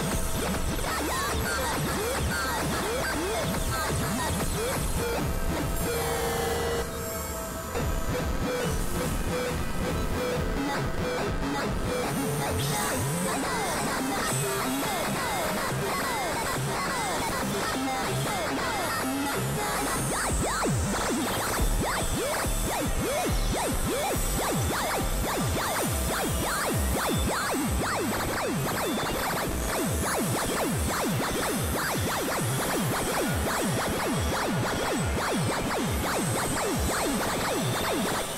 Yeah. はいはいはい。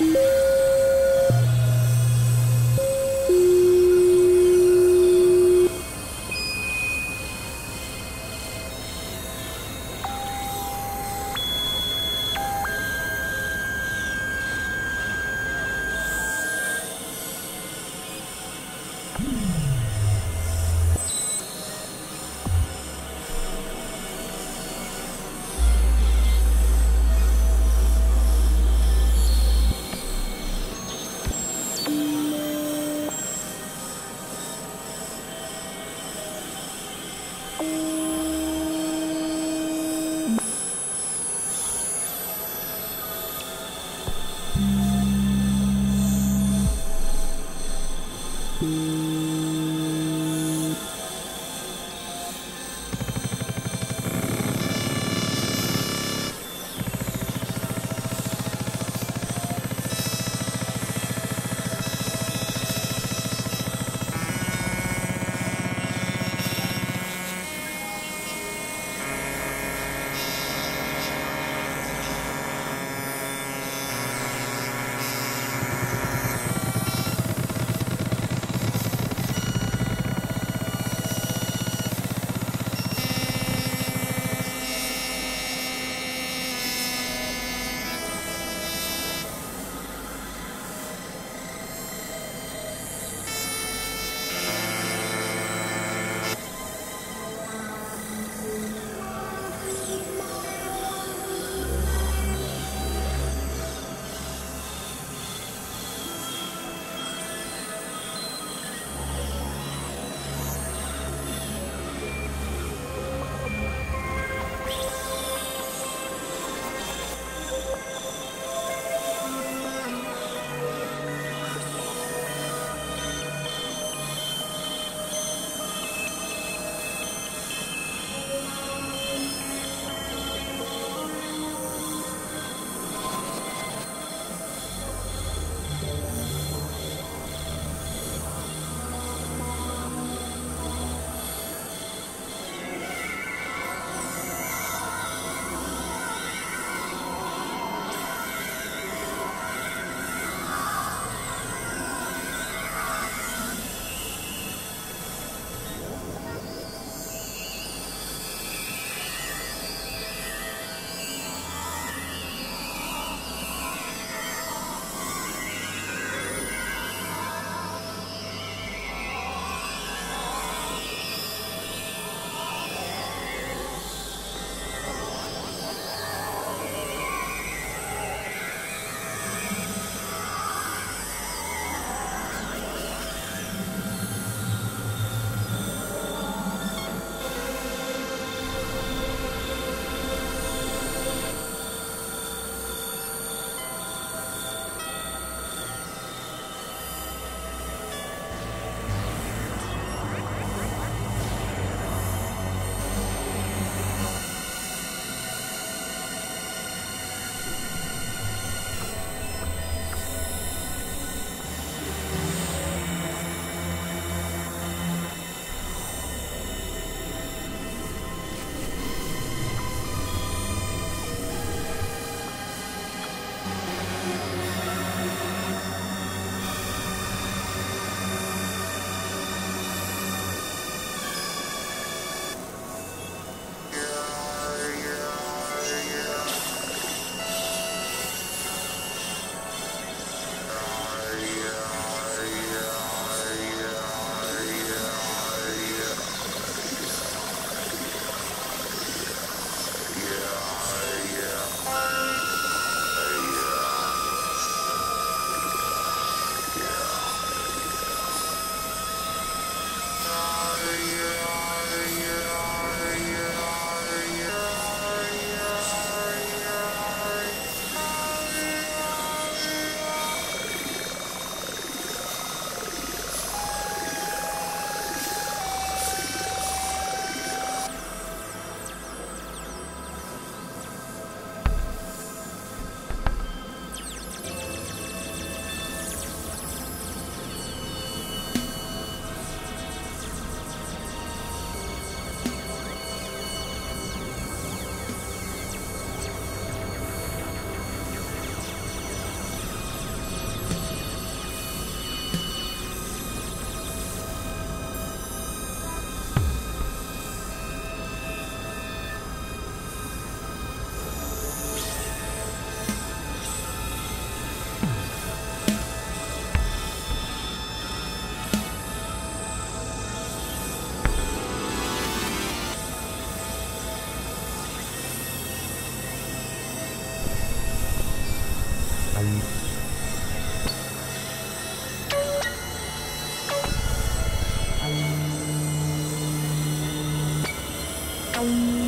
Bye. Bye.